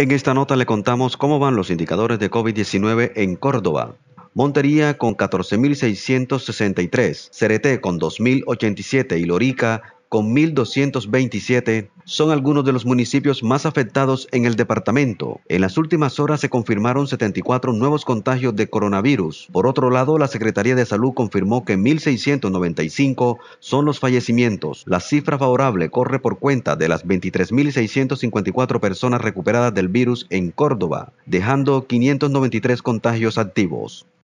En esta nota le contamos cómo van los indicadores de COVID-19 en Córdoba. Montería con 14.663, Cereté con 2.087 y Lorica con 1.227, son algunos de los municipios más afectados en el departamento. En las últimas horas se confirmaron 74 nuevos contagios de coronavirus. Por otro lado, la Secretaría de Salud confirmó que 1.695 son los fallecimientos. La cifra favorable corre por cuenta de las 23.654 personas recuperadas del virus en Córdoba, dejando 593 contagios activos.